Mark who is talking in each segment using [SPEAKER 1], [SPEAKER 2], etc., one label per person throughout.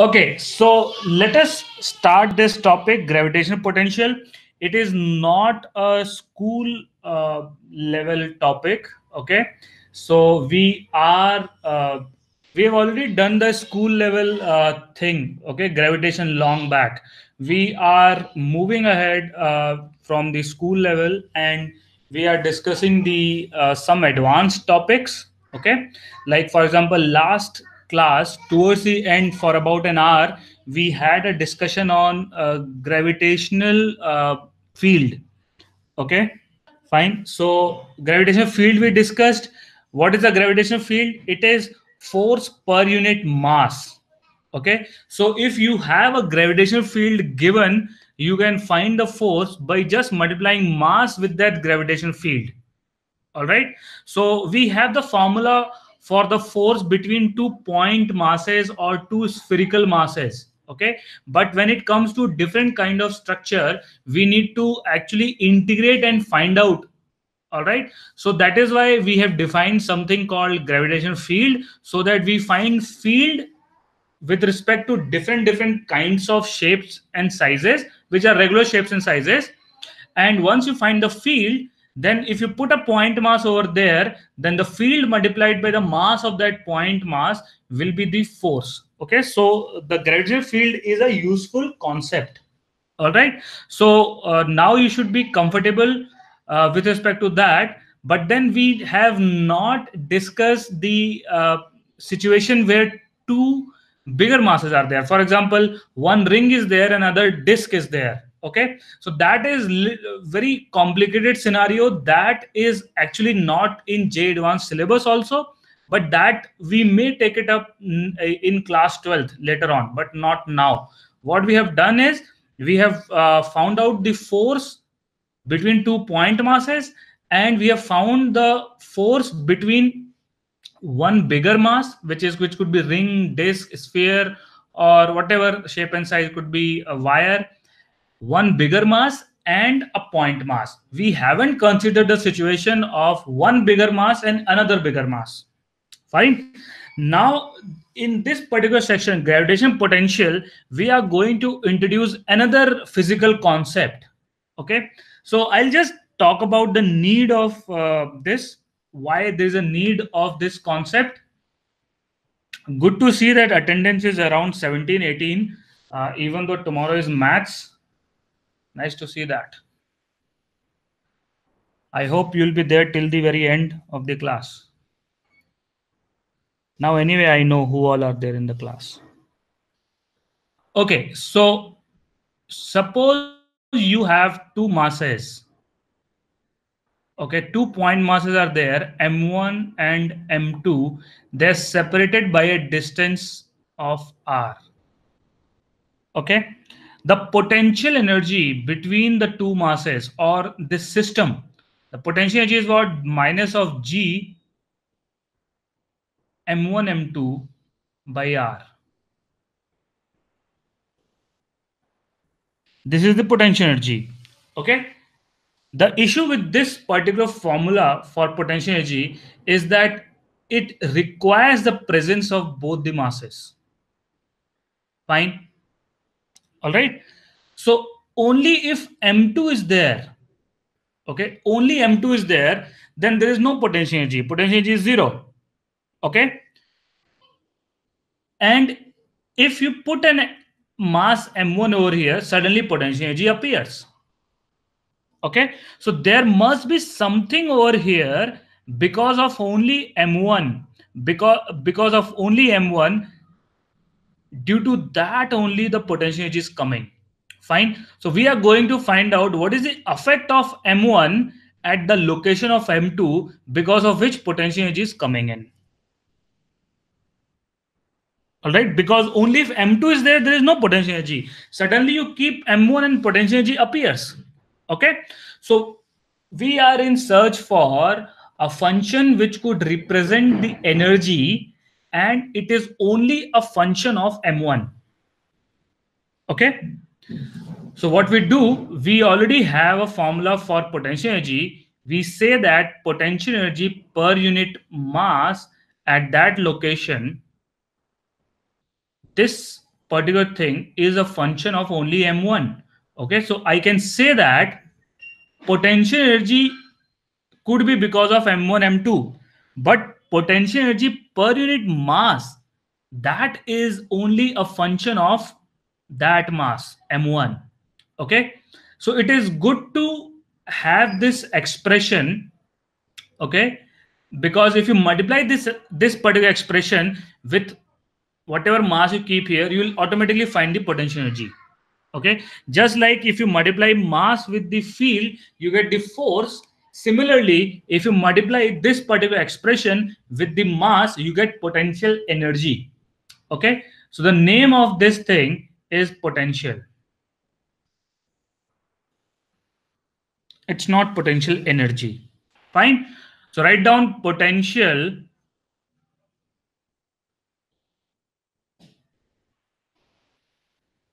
[SPEAKER 1] Okay, so let us start this topic gravitational potential. It is not a school uh, level topic. Okay, so we are uh, we have already done the school level uh, thing. Okay, gravitation long back. We are moving ahead uh, from the school level and we are discussing the uh, some advanced topics. Okay, like for example, last class towards the end for about an hour we had a discussion on gravitational uh, field. Okay? Fine. So gravitational field we discussed. What is the gravitational field? It is force per unit mass. Okay? So if you have a gravitational field given you can find the force by just multiplying mass with that gravitational field. All right? So we have the formula for the force between two point masses or two spherical masses okay? But when it comes to different kind of structure we need to actually integrate and find out all right? So that is why we have defined something called gravitational field so that we find field with respect to different different kinds of shapes and sizes which are regular shapes and sizes. And once you find the field then if you put a point mass over there then the field multiplied by the mass of that point mass will be the force. Okay so the gravitational field is a useful concept. All right? So uh, now you should be comfortable uh, with respect to that. But then we have not discussed the uh, situation where two bigger masses are there. For example one ring is there another disk is there okay? So that is very complicated scenario that is actually not in JEE Advanced syllabus also but that we may take it up in class 12th later on but not now. What we have done is we have uh, found out the force between two point masses and we have found the force between one bigger mass which is which could be ring disk sphere or whatever shape and size could be a wire one bigger mass and a point mass. We haven't considered the situation of one bigger mass and another bigger mass. Fine. Now, in this particular section, gravitation potential, we are going to introduce another physical concept. Okay. So I'll just talk about the need of uh, this, why there's a need of this concept. Good to see that attendance is around 17, 18, uh, even though tomorrow is maths Nice to see that. I hope you'll be there till the very end of the class. Now, anyway, I know who all are there in the class. Okay, so suppose you have two masses. Okay, two point masses are there, M1 and M2. They're separated by a distance of R. Okay, the potential energy between the two masses or this system the potential energy is what? Minus of g m1 m2 by r. This is the potential energy okay? The issue with this particular formula for potential energy is that it requires the presence of both the masses. Fine all right? So only if m2 is there okay only m2 is there then there is no potential energy. Potential energy is zero okay? And if you put an mass m1 over here suddenly potential energy appears okay? So there must be something over here because of only m1 because because of only m1 due to that only the potential energy is coming. Fine. So we are going to find out what is the effect of m1 at the location of m2 because of which potential energy is coming in. All right? Because only if m2 is there there is no potential energy. Suddenly you keep m1 and potential energy appears. Okay? So we are in search for a function which could represent the energy and it is only a function of m1 okay? So what we do we already have a formula for potential energy. We say that potential energy per unit mass at that location this particular thing is a function of only m1 okay? So i can say that potential energy could be because of m1 m2 but potential energy per unit mass that is only a function of that mass m1 okay? So it is good to have this expression okay? Because if you multiply this this particular expression with whatever mass you keep here you will automatically find the potential energy okay? Just like if you multiply mass with the field you get the force similarly if you multiply this particular expression with the mass you get potential energy. Okay? So the name of this thing is potential. It's not potential energy. Fine? So write down potential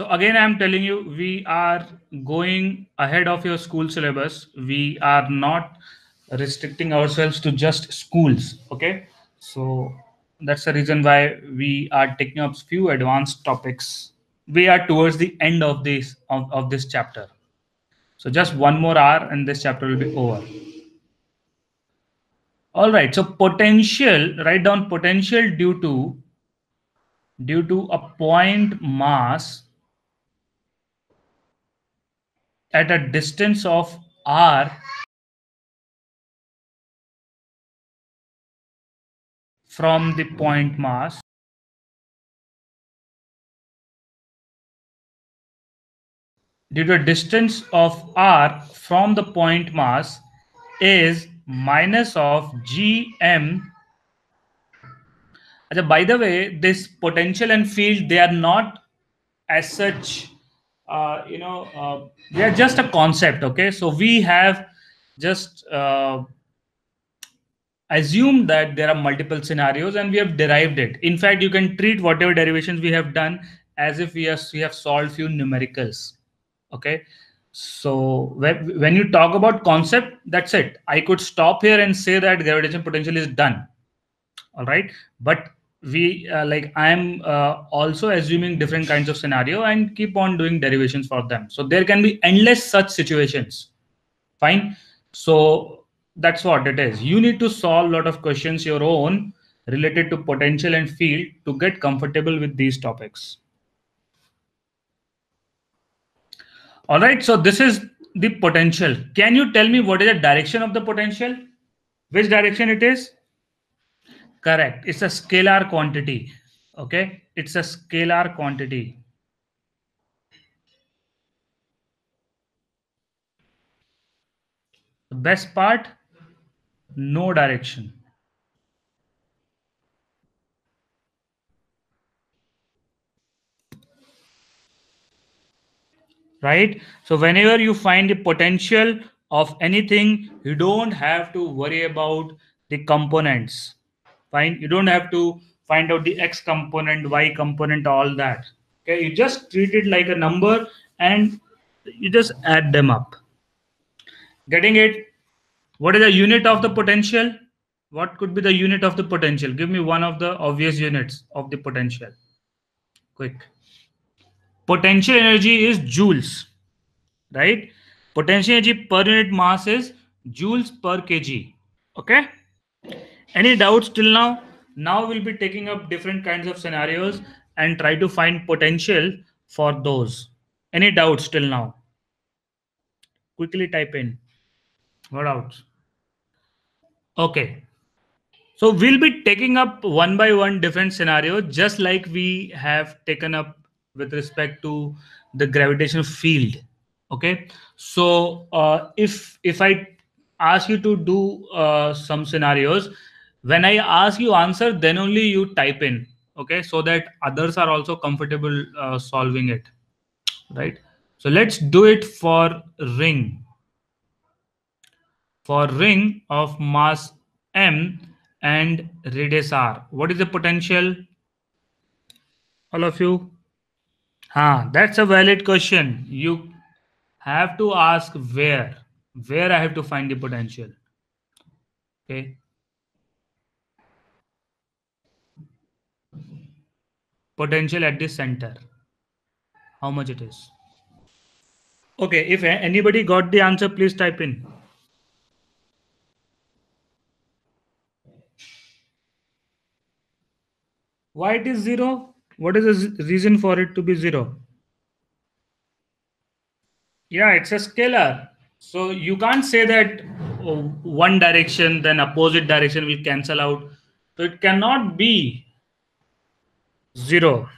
[SPEAKER 1] So again, I'm telling you, we are going ahead of your school syllabus. We are not restricting ourselves to just schools. Okay. So that's the reason why we are taking up few advanced topics. We are towards the end of this of, of this chapter. So just one more hour and this chapter will be over. All right. So potential, write down potential due to due to a point mass at a distance of r from the point mass. Due to a distance of r from the point mass is minus of gm. By the way this potential and field they are not as such uh, you know, uh, they are just a concept. Okay, so we have just uh, assumed that there are multiple scenarios and we have derived it. In fact, you can treat whatever derivations we have done as if we have, we have solved few numericals. Okay, so when, you talk about concept, that's it. I could stop here and say that gravitation potential is done. All right, but we uh, like i'm uh, also assuming different kinds of scenario and keep on doing derivations for them. So there can be endless such situations. Fine? So that's what it is. You need to solve a lot of questions your own related to potential and field to get comfortable with these topics. All right so this is the potential. Can you tell me what is the direction of the potential? Which direction it is Correct. It's a scalar quantity. Okay. It's a scalar quantity. The best part, no direction. Right. So whenever you find the potential of anything, you don't have to worry about the components fine. You don't have to find out the x component y component all that. Okay? You just treat it like a number and you just add them up. Getting it? What is the unit of the potential? What could be the unit of the potential? Give me one of the obvious units of the potential. Quick. Potential energy is joules right? Potential energy per unit mass is joules per kg. Okay any doubts till now? Now we'll be taking up different kinds of scenarios and try to find potential for those. Any doubts till now? Quickly type in. What doubts. Okay. So we'll be taking up one by one different scenario just like we have taken up with respect to the gravitational field. Okay? So uh, if if i ask you to do uh, some scenarios when i ask you answer then only you type in okay? So that others are also comfortable uh, solving it right? So let's do it for ring. For ring of mass m and radius r. What is the potential? All of you? Ah that's a valid question. You have to ask where. Where i have to find the potential okay potential at the center how much it is. Okay, if anybody got the answer, please type in. Why it is zero? What is the reason for it to be zero? Yeah, it's a scalar. So you can't say that oh, one direction, then opposite direction will cancel out. So it cannot be zero.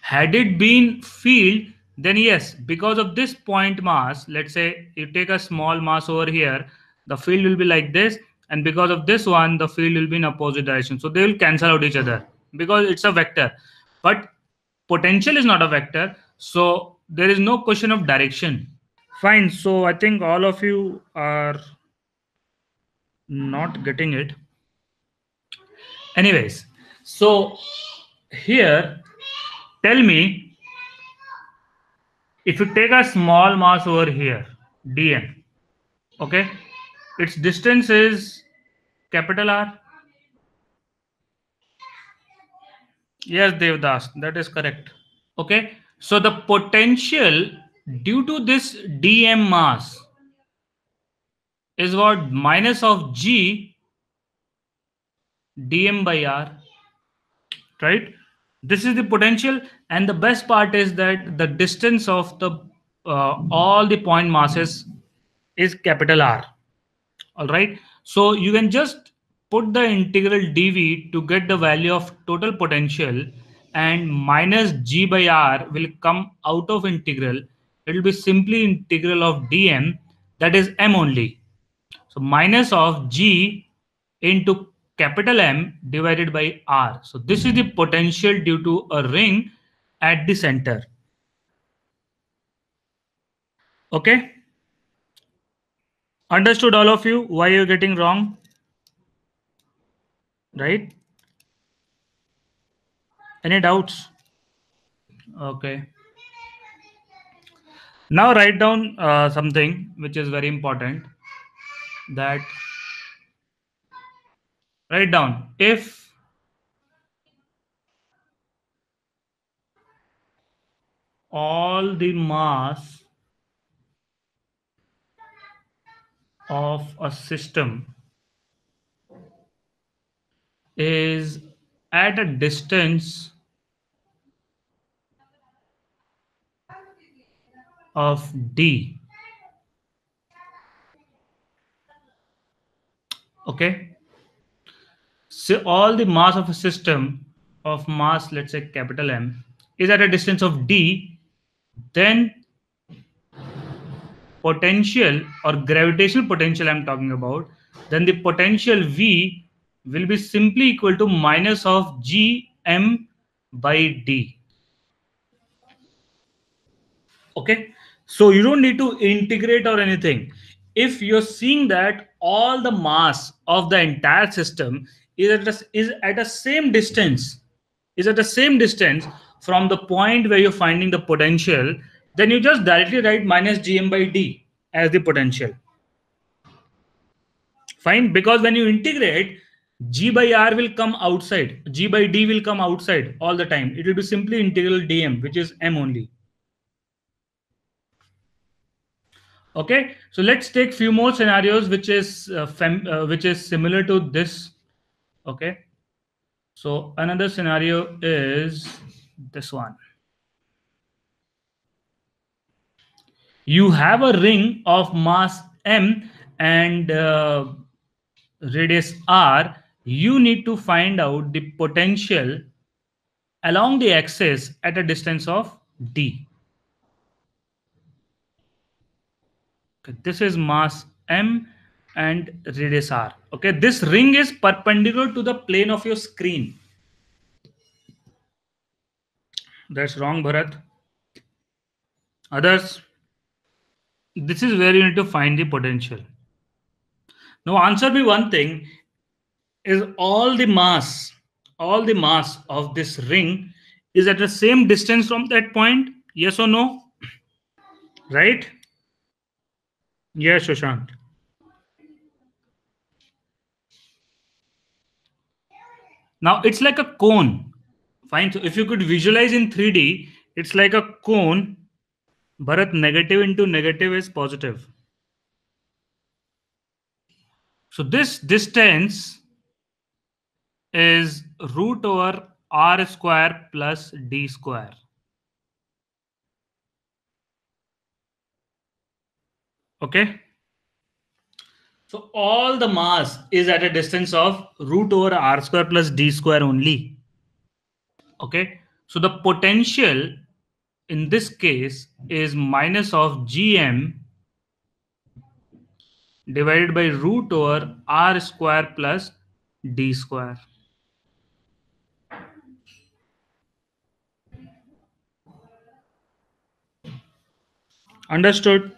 [SPEAKER 1] Had it been field, then yes, because of this point mass, let's say you take a small mass over here, the field will be like this. And because of this one, the field will be in opposite direction. So they will cancel out each other because it's a vector. But potential is not a vector. So there is no question of direction. Fine. So I think all of you are not getting it. Anyways, so here, tell me if you take a small mass over here, dm, okay, its distance is capital R. Yes, Devdas, that is correct. Okay, so the potential due to this dm mass is what minus of g dm by r right? This is the potential and the best part is that the distance of the uh, all the point masses is capital r all right? So you can just put the integral dv to get the value of total potential and minus g by r will come out of integral. It will be simply integral of dm that is m only. So minus of g into capital M divided by R. So this is the potential due to a ring at the center. Okay. Understood all of you why you're getting wrong? Right? Any doubts? Okay. Now write down uh, something which is very important that write down. If all the mass of a system is at a distance of d okay so all the mass of a system of mass let's say capital m is at a distance of d then potential or gravitational potential i'm talking about then the potential v will be simply equal to minus of gm by d. Okay? So you don't need to integrate or anything. If you're seeing that all the mass of the entire system is at the, is at a same distance is at the same distance from the point where you're finding the potential then you just directly write minus gm by d as the potential. Fine? Because when you integrate g by r will come outside. G by d will come outside all the time. It will be simply integral dm which is m only. Okay? So let's take few more scenarios which is uh, fem, uh, which is similar to this okay? So another scenario is this one. You have a ring of mass m and uh, radius r. You need to find out the potential along the axis at a distance of d. Okay, this is mass m and radius r. Okay, this ring is perpendicular to the plane of your screen. That's wrong, Bharat. Others, this is where you need to find the potential. Now, answer me one thing: is all the mass, all the mass of this ring is at the same distance from that point? Yes or no? Right? Yes, Shashank. Now it's like a cone. Fine. So if you could visualize in 3D, it's like a cone. Bharat, negative into negative is positive. So this distance is root over r square plus d square. Okay. So all the mass is at a distance of root over r square plus d square only. Okay. So the potential in this case is minus of gm divided by root over r square plus d square. Understood?